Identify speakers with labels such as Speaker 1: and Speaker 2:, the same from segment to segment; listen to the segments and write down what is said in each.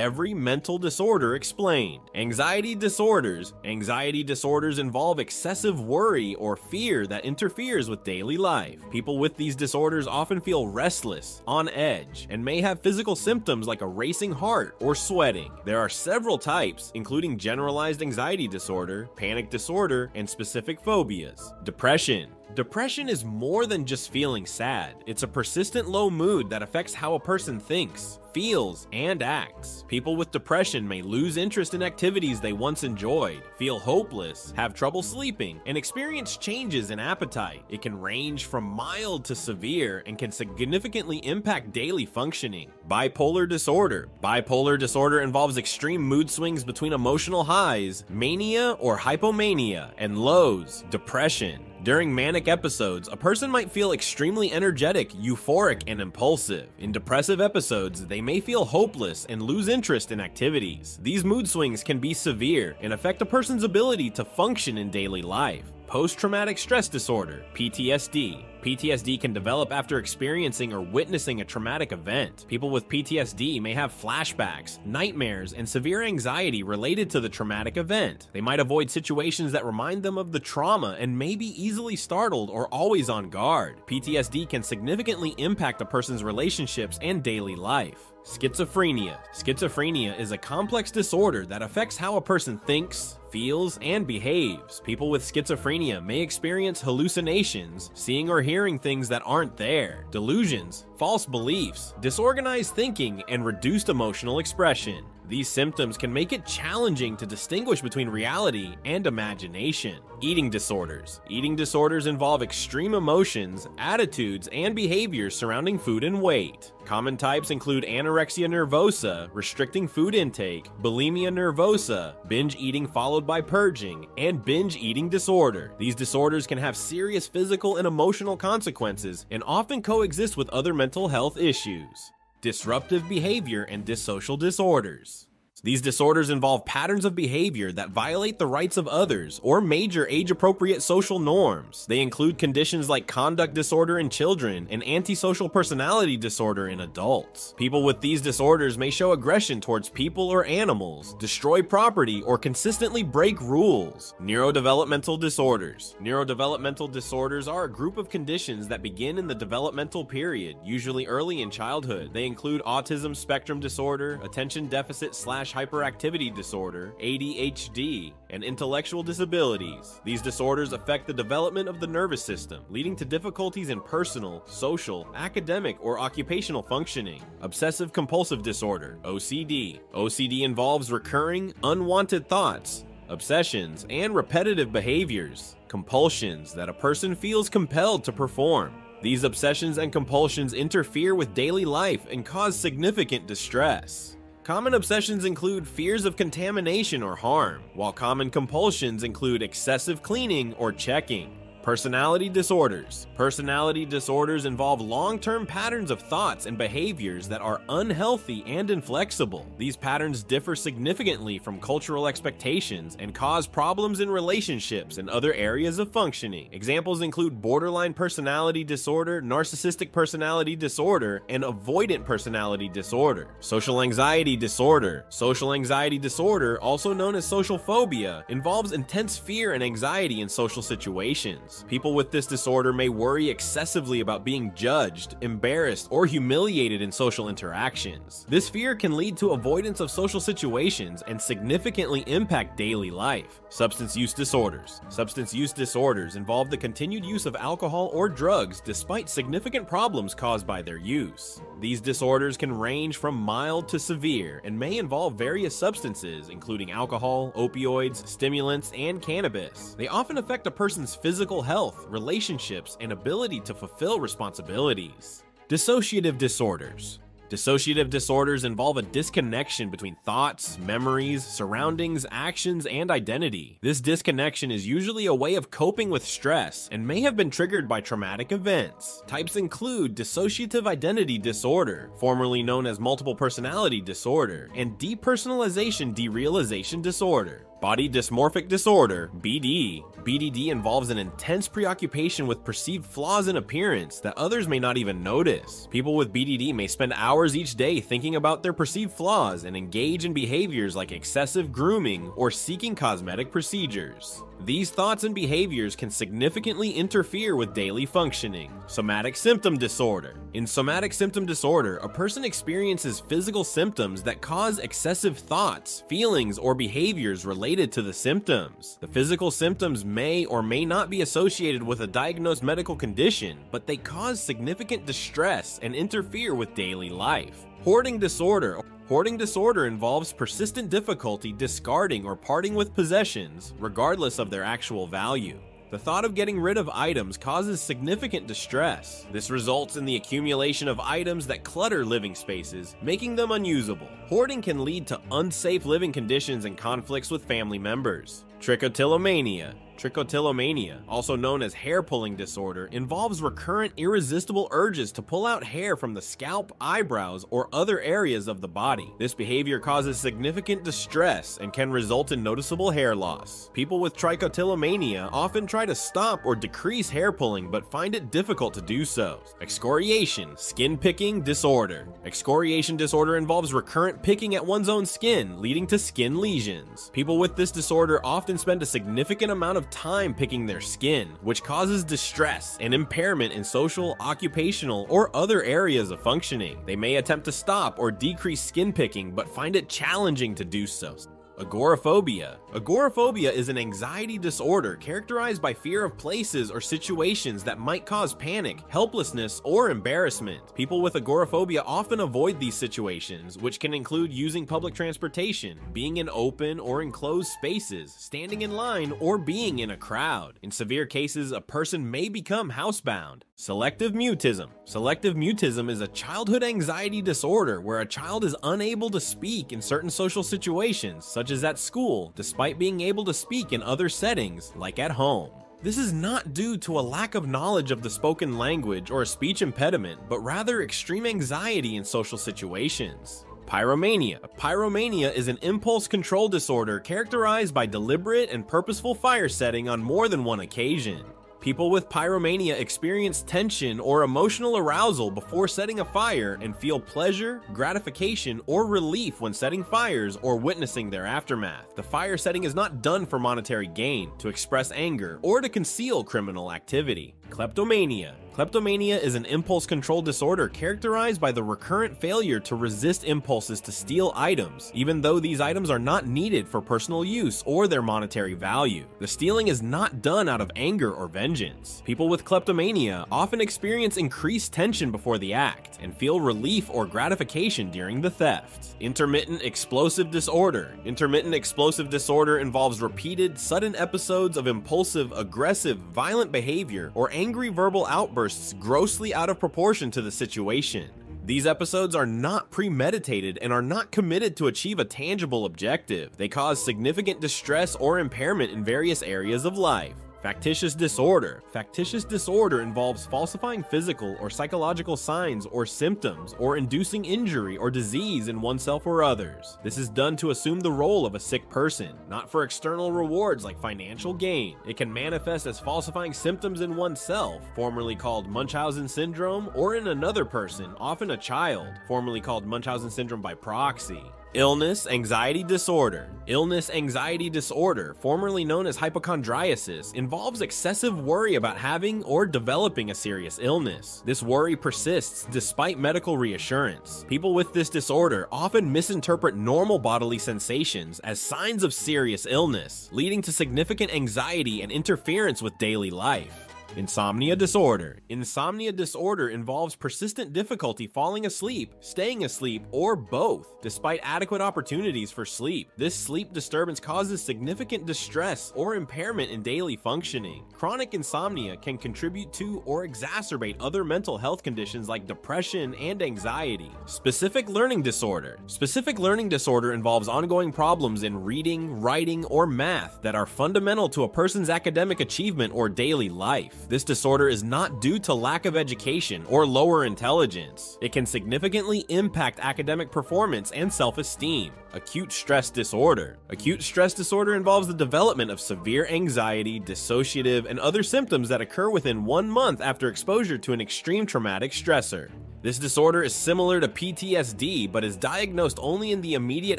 Speaker 1: every mental disorder explained. Anxiety disorders. Anxiety disorders involve excessive worry or fear that interferes with daily life. People with these disorders often feel restless, on edge, and may have physical symptoms like a racing heart or sweating. There are several types, including generalized anxiety disorder, panic disorder, and specific phobias. Depression. Depression is more than just feeling sad. It's a persistent low mood that affects how a person thinks, feels, and acts. People with depression may lose interest in activities they once enjoyed, feel hopeless, have trouble sleeping, and experience changes in appetite. It can range from mild to severe and can significantly impact daily functioning. Bipolar disorder. Bipolar disorder involves extreme mood swings between emotional highs, mania or hypomania, and lows, depression. During manic episodes, a person might feel extremely energetic, euphoric, and impulsive. In depressive episodes, they may feel hopeless and lose interest in activities. These mood swings can be severe and affect a person's ability to function in daily life. Post traumatic stress disorder, PTSD. PTSD can develop after experiencing or witnessing a traumatic event. People with PTSD may have flashbacks, nightmares, and severe anxiety related to the traumatic event. They might avoid situations that remind them of the trauma and may be easily startled or always on guard. PTSD can significantly impact a person's relationships and daily life. Schizophrenia. Schizophrenia is a complex disorder that affects how a person thinks, feels, and behaves. People with schizophrenia may experience hallucinations, seeing or hearing things that aren't there, delusions, false beliefs, disorganized thinking, and reduced emotional expression. These symptoms can make it challenging to distinguish between reality and imagination. Eating disorders. Eating disorders involve extreme emotions, attitudes, and behaviors surrounding food and weight. Common types include anorexia nervosa, restricting food intake, bulimia nervosa, binge eating followed by purging, and binge eating disorder. These disorders can have serious physical and emotional consequences and often coexist with other mental health issues disruptive behavior, and dissocial disorders. These disorders involve patterns of behavior that violate the rights of others or major age appropriate social norms. They include conditions like conduct disorder in children and antisocial personality disorder in adults. People with these disorders may show aggression towards people or animals, destroy property, or consistently break rules. Neurodevelopmental disorders. Neurodevelopmental disorders are a group of conditions that begin in the developmental period, usually early in childhood. They include autism spectrum disorder, attention deficit slash hyperactivity disorder, ADHD, and intellectual disabilities. These disorders affect the development of the nervous system, leading to difficulties in personal, social, academic, or occupational functioning. Obsessive compulsive disorder, OCD. OCD involves recurring, unwanted thoughts, obsessions, and repetitive behaviors, compulsions that a person feels compelled to perform. These obsessions and compulsions interfere with daily life and cause significant distress. Common obsessions include fears of contamination or harm, while common compulsions include excessive cleaning or checking. Personality disorders. Personality disorders involve long-term patterns of thoughts and behaviors that are unhealthy and inflexible. These patterns differ significantly from cultural expectations and cause problems in relationships and other areas of functioning. Examples include borderline personality disorder, narcissistic personality disorder, and avoidant personality disorder. Social anxiety disorder. Social anxiety disorder, also known as social phobia, involves intense fear and anxiety in social situations. People with this disorder may worry excessively about being judged, embarrassed, or humiliated in social interactions. This fear can lead to avoidance of social situations and significantly impact daily life. Substance use disorders. Substance use disorders involve the continued use of alcohol or drugs despite significant problems caused by their use. These disorders can range from mild to severe and may involve various substances, including alcohol, opioids, stimulants, and cannabis. They often affect a person's physical health, relationships, and ability to fulfill responsibilities. Dissociative disorders. Dissociative disorders involve a disconnection between thoughts, memories, surroundings, actions, and identity. This disconnection is usually a way of coping with stress and may have been triggered by traumatic events. Types include dissociative identity disorder, formerly known as multiple personality disorder, and depersonalization derealization disorder. Body dysmorphic disorder, BD. BDD involves an intense preoccupation with perceived flaws in appearance that others may not even notice. People with BDD may spend hours each day thinking about their perceived flaws and engage in behaviors like excessive grooming or seeking cosmetic procedures. These thoughts and behaviors can significantly interfere with daily functioning. Somatic symptom disorder. In somatic symptom disorder, a person experiences physical symptoms that cause excessive thoughts, feelings, or behaviors related to the symptoms. The physical symptoms may or may not be associated with a diagnosed medical condition, but they cause significant distress and interfere with daily life. Hoarding disorder. Hoarding disorder involves persistent difficulty discarding or parting with possessions, regardless of their actual value. The thought of getting rid of items causes significant distress. This results in the accumulation of items that clutter living spaces, making them unusable. Hoarding can lead to unsafe living conditions and conflicts with family members. Trichotillomania. Trichotillomania, also known as hair pulling disorder, involves recurrent irresistible urges to pull out hair from the scalp, eyebrows, or other areas of the body. This behavior causes significant distress and can result in noticeable hair loss. People with trichotillomania often try to stop or decrease hair pulling but find it difficult to do so. Excoriation, skin picking disorder. Excoriation disorder involves recurrent picking at one's own skin, leading to skin lesions. People with this disorder often spend a significant amount of time picking their skin, which causes distress and impairment in social, occupational, or other areas of functioning. They may attempt to stop or decrease skin picking, but find it challenging to do so. Agoraphobia. Agoraphobia is an anxiety disorder characterized by fear of places or situations that might cause panic, helplessness, or embarrassment. People with agoraphobia often avoid these situations, which can include using public transportation, being in open or enclosed spaces, standing in line, or being in a crowd. In severe cases, a person may become housebound. Selective mutism. Selective mutism is a childhood anxiety disorder where a child is unable to speak in certain social situations, such as at school, despite being able to speak in other settings, like at home. This is not due to a lack of knowledge of the spoken language or a speech impediment, but rather extreme anxiety in social situations. Pyromania. Pyromania is an impulse control disorder characterized by deliberate and purposeful fire setting on more than one occasion. People with pyromania experience tension or emotional arousal before setting a fire and feel pleasure, gratification, or relief when setting fires or witnessing their aftermath. The fire setting is not done for monetary gain, to express anger, or to conceal criminal activity. Kleptomania. Kleptomania is an impulse control disorder characterized by the recurrent failure to resist impulses to steal items, even though these items are not needed for personal use or their monetary value. The stealing is not done out of anger or vengeance. People with kleptomania often experience increased tension before the act and feel relief or gratification during the theft. Intermittent explosive disorder. Intermittent explosive disorder involves repeated, sudden episodes of impulsive, aggressive, violent behavior or angry verbal outbursts grossly out of proportion to the situation. These episodes are not premeditated and are not committed to achieve a tangible objective. They cause significant distress or impairment in various areas of life. Factitious disorder. Factitious disorder involves falsifying physical or psychological signs or symptoms or inducing injury or disease in oneself or others. This is done to assume the role of a sick person, not for external rewards like financial gain. It can manifest as falsifying symptoms in oneself, formerly called Munchausen syndrome, or in another person, often a child, formerly called Munchausen syndrome by proxy. Illness anxiety disorder. Illness anxiety disorder, formerly known as hypochondriasis, involves excessive worry about having or developing a serious illness. This worry persists despite medical reassurance. People with this disorder often misinterpret normal bodily sensations as signs of serious illness, leading to significant anxiety and interference with daily life. Insomnia disorder. Insomnia disorder involves persistent difficulty falling asleep, staying asleep, or both, despite adequate opportunities for sleep. This sleep disturbance causes significant distress or impairment in daily functioning. Chronic insomnia can contribute to or exacerbate other mental health conditions like depression and anxiety. Specific learning disorder. Specific learning disorder involves ongoing problems in reading, writing, or math that are fundamental to a person's academic achievement or daily life. This disorder is not due to lack of education or lower intelligence. It can significantly impact academic performance and self-esteem. Acute stress disorder. Acute stress disorder involves the development of severe anxiety, dissociative, and other symptoms that occur within one month after exposure to an extreme traumatic stressor. This disorder is similar to PTSD, but is diagnosed only in the immediate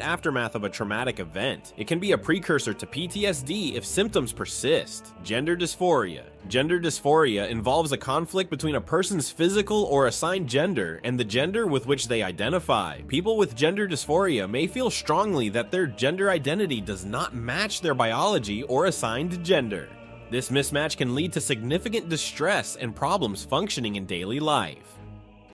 Speaker 1: aftermath of a traumatic event. It can be a precursor to PTSD if symptoms persist. Gender dysphoria. Gender dysphoria involves a conflict between a person's physical or assigned gender and the gender with which they identify. People with gender dysphoria may feel strongly that their gender identity does not match their biology or assigned gender. This mismatch can lead to significant distress and problems functioning in daily life.